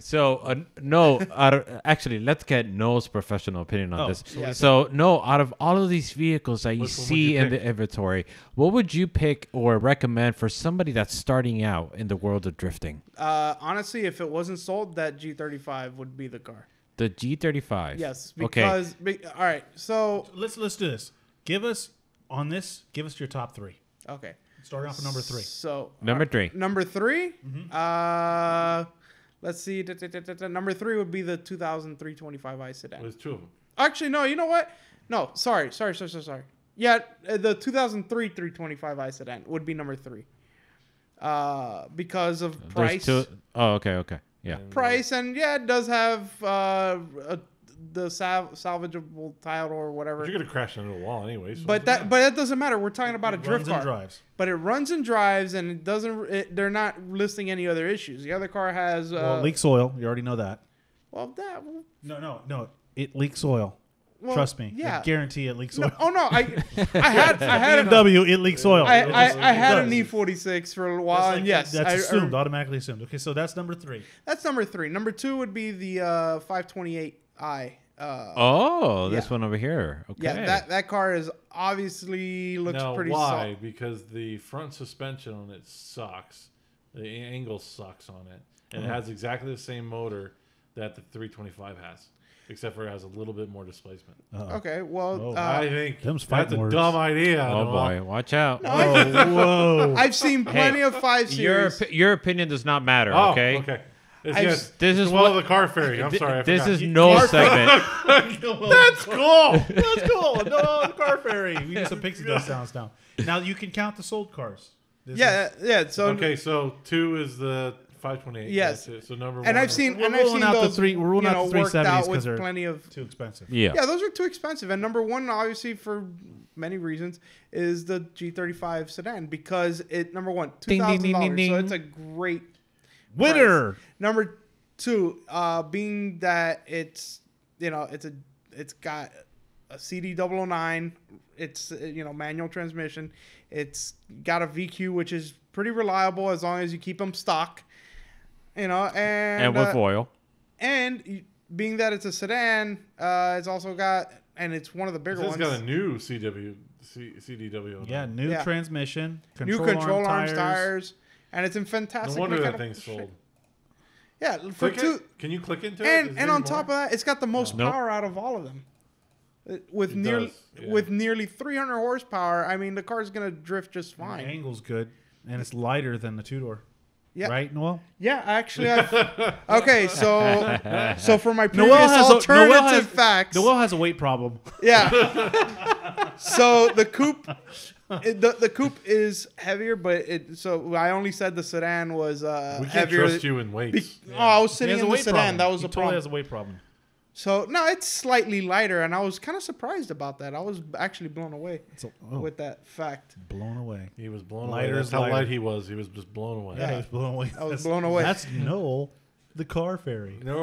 So uh, no, out of, actually, let's get Noel's professional opinion on Oh, this. so So, no, out of all of these vehicles that you Which see you in pick? the inventory, what would you pick or recommend for somebody that's starting out in the world of drifting? Uh, honestly, if it wasn't sold, that G35 would be the car. The G35. Yes, Okay. because be, all right. So Let's let's do this. Give us on this. Give us your top three. okay, Starting off with number three. so Number three. number 3 Mm-hmm. Uh, let's see. Da, da, da, da, da. Number three would be the 2003-25i sedan. There's two of them. Actually, no. You know what? No, sorry, sorry, sorry, sorry, sorry. Yeah, the 2003 325i sedan would be number three. Uh, because of There's price, two- oh, okay, okay. Yeah. price, and yeah, it does have uh, a, the sal- salvageable title or whatever. You're gonna crash into a wall anyway. So But that, but that doesn't matter. We're talking about a drift Runs and car. drives. But it runs and drives, and it doesn't. It, they're not listing any other issues. The other car has. Uh, Well, it leaks oil. You already know that. well, that. No, no, no. It leaks oil. Well, Trust me. Yeah. I guarantee it leaks No, oil. oh no, I, I had, I had, a, BMW, it leaks oil. I, I, I had an E46 for a That's while, like- and yes, that's I- I- assumed, automatically assumed. Okay, so that's number three. that's number three. Number two would be the uh, 528i. Uh, Oh, this Yeah. one over here. Okay. Yeah, that that car is obviously looks now pretty. why? Solid. Because the front suspension on it sucks. The angle sucks on it, and Uh-huh. it has exactly the same motor that the 325 has, except for it has a little bit more displacement. Okay, well, Oh. uh, I think that's fighting a dumb idea. oh Noel. boy, watch out. Oh, whoa. I've seen plenty of five Your series. opi- your opinion does not matter. Oh, okay. okay. It's, I've- yes, this is well what- the car fairy. I'm sorry. I this forgot. is no segment. that's cool. That's cool. No, the car fairy. We need some pixie dust sounds now. Now you can count the sold cars. This Yeah, yeah. So okay, so two is the 528. Yes. It. So number one. and I've seen We're and I've ruling seen out the three- we're ruling you out the worked 370s because they're- plenty of too expensive. Yeah. Yeah, those are too expensive. And number one, obviously for many reasons, is the G35 sedan because it number one two Ding, ding, thousand ding, dollars, so it's a great Winner. price. Number two, uh, being that it's you know it's a it's got a CD 009, it's uh, you know manual transmission, it's got a VQ which is pretty reliable as long as you keep them stock, you know, and and with uh, oil. and being that it's a sedan, uh, it's also got and it's one of the bigger This ones. has got a new CW, C, CDW. Yeah, new Yeah. transmission, new control, control arm arms tires. tires. And it's in fantastic. No wonder that mechanical thing's shape. sold. Yeah, for Click two, it? Can you click into it? and Does it and on you top of that, it's got the most Nope. power out of all of them. Uh, With It nearly yeah. with nearly 300 horsepower, I mean the car's gonna drift just fine. The fine. angle's good, and it's lighter than the two door. Yeah. Right, Noel? Yeah, actually, I've, okay. So so for my previous Noel has a- alternative Noel has- facts, Noel has a weight problem. Yeah. so the coupe, it, the, the coupe is heavier, but it. So I only said the sedan was uh, We can't heavier. trust you in weights. Be- Oh, I was sitting in the weight sedan. problem. That was he the totally problem. has a weight problem. So no, it's slightly lighter, and I was kind of surprised about that. I was actually blown away a, oh, with that fact. blown away. He was blown Lighter away. That's how lighter. light he was. He was just blown away. Yeah, Yeah. he was blown away. I was blown away. That's Noel, the car fairy. No